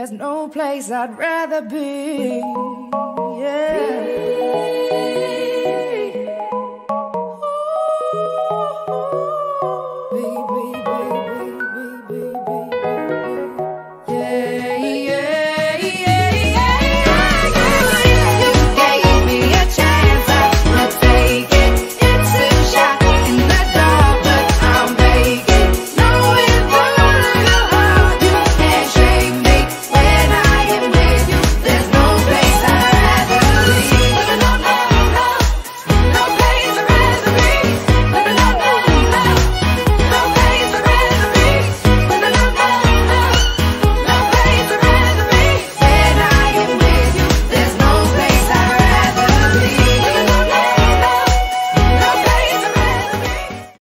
there's no place I'd rather be. Yeah.